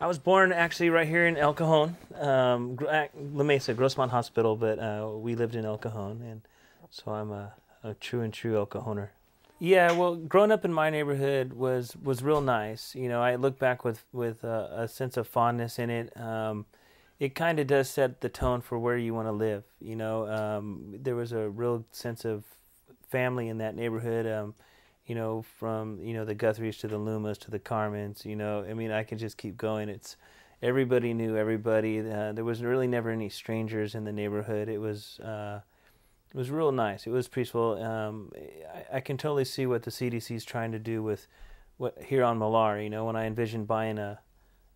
I was born actually right here in El Cajon, um, La Mesa, Grossmont Hospital, but uh, we lived in El Cajon, and so I'm a, a true and true El Cajoner. Yeah, well, growing up in my neighborhood was was real nice. You know, I look back with with a, a sense of fondness in it. Um, it kind of does set the tone for where you want to live. You know, um, there was a real sense of family in that neighborhood. Um, you know, from you know the Guthries to the Lumas to the Carmens. You know, I mean, I can just keep going. It's everybody knew everybody. Uh, there was really never any strangers in the neighborhood. It was uh, it was real nice. It was peaceful. Um, I, I, can totally see what the CDC is trying to do with what here on Millar. You know, when I envisioned buying a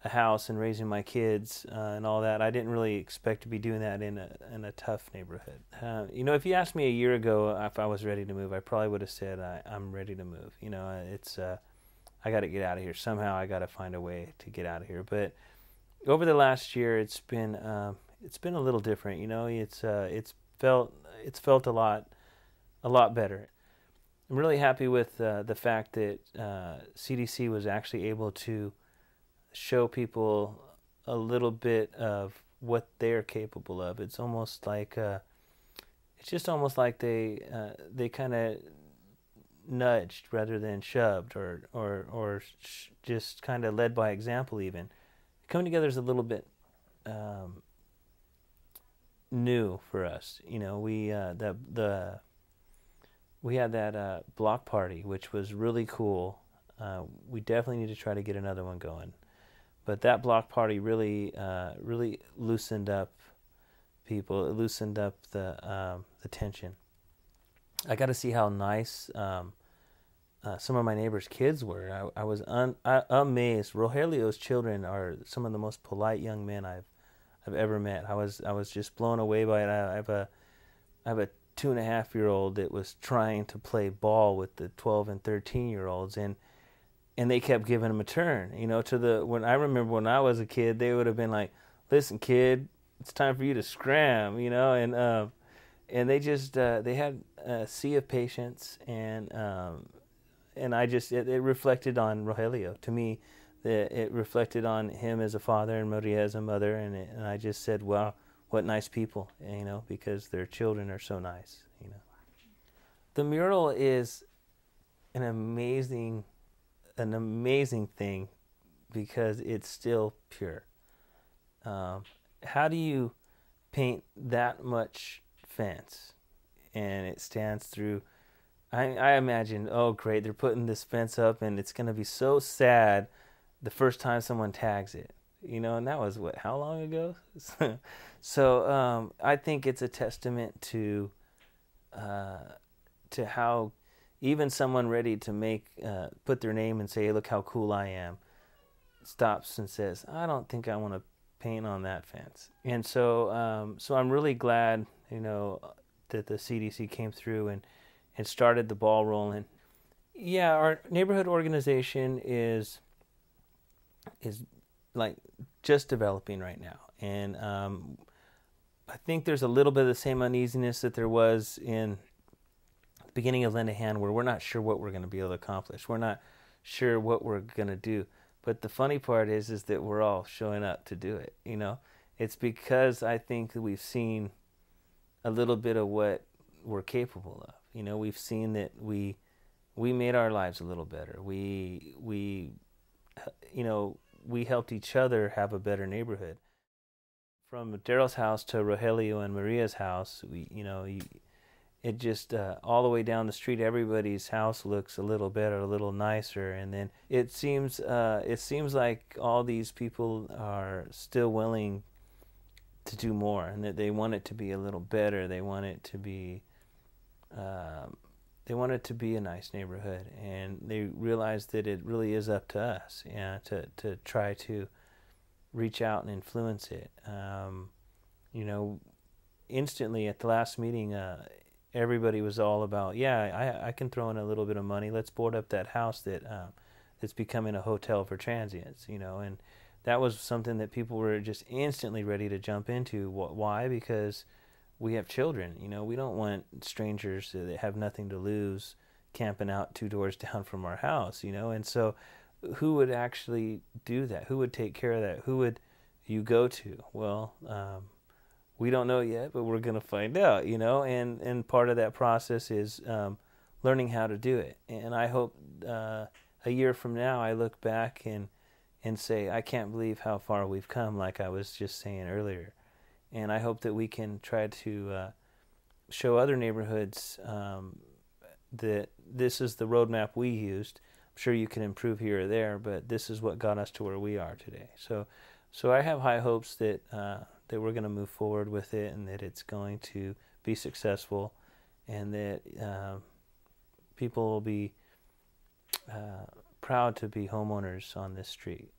a house and raising my kids uh, and all that. I didn't really expect to be doing that in a in a tough neighborhood. Uh, you know, if you asked me a year ago if I was ready to move, I probably would have said I, am ready to move. You know, it's uh, I got to get out of here somehow. I got to find a way to get out of here. But over the last year, it's been um, it's been a little different. You know, it's uh, it's felt it's felt a lot a lot better. I'm really happy with uh, the fact that CDC uh, was actually able to show people a little bit of what they're capable of. It's almost like uh, it's just almost like they uh, they kind of nudged rather than shoved or or or sh- just kind of led by example. Even coming together is a little bit um, new for us. You know, we uh, the the we had that uh, block party, which was really cool. Uh, we definitely need to try to get another one going but that block party really uh, really loosened up people. It loosened up the um, the tension. I got to see how nice um, uh, some of my neighbors' kids were. I, I was un, I, amazed. Rogelio's children are some of the most polite young men I've I've ever met. I was I was just blown away by it. I, I have a I have a two and a half year old that was trying to play ball with the twelve and thirteen year olds and and they kept giving him a turn. You know, to the when I remember when I was a kid, they would have been like, "Listen, kid, it's time for you to scram," you know, and uh, and they just uh, they had a sea of patience, and um, and I just it, it reflected on Rogelio to me. That it reflected on him as a father and Maria as a mother, and it, and I just said, "Wow, what nice people," you know, because their children are so nice, you know. The mural is an amazing an amazing thing because it's still pure. Um, how do you paint that much fence and it stands through? I, I imagine, oh, great, they're putting this fence up and it's going to be so sad the first time someone tags it. You know, and that was what, how long ago? so um, I think it's a testament to uh, to how even someone ready to make uh, put their name and say, hey, "Look how cool I am," stops and says, "I don't think I want to paint on that fence." And so, um, so I'm really glad, you know, that the CDC came through and and started the ball rolling. Yeah, our neighborhood organization is is like just developing right now, and um, I think there's a little bit of the same uneasiness that there was in beginning of Lend a Hand where we're not sure what we're going to be able to accomplish. We're not sure what we're going to do. But the funny part is is that we're all showing up to do it, you know? It's because I think that we've seen a little bit of what we're capable of. You know, we've seen that we we made our lives a little better. We we you know, we helped each other have a better neighborhood. From Daryl's house to Rogelio and Maria's house, we you know, you, it just uh, all the way down the street everybody's house looks a little better a little nicer and then it seems uh, it seems like all these people are still willing to do more and that they want it to be a little better. They want it to be um, they want it to be a nice neighborhood and they realize that it really is up to us yeah, to, to try to reach out and influence it. Um, you know instantly at the last meeting uh, everybody was all about, yeah, I, I can throw in a little bit of money. Let's board up that house that um, that's becoming a hotel for transients, you know. And that was something that people were just instantly ready to jump into. Why? Because we have children. You know, we don't want strangers that have nothing to lose camping out two doors down from our house. You know, and so who would actually do that? Who would take care of that? Who would you go to? Well, um, we don't know yet, but we're going to find out, you know. And and part of that process is um, learning how to do it. And I hope uh, a year from now, I look back and and say, I can't believe how far we've come, like I was just saying earlier. And I hope that we can try to uh, show other neighborhoods um, that this is the roadmap we used. I'm sure you can improve here or there, but this is what got us to where we are today. So, so I have high hopes that uh, that we're going to move forward with it and that it's going to be successful, and that uh, people will be uh, proud to be homeowners on this street.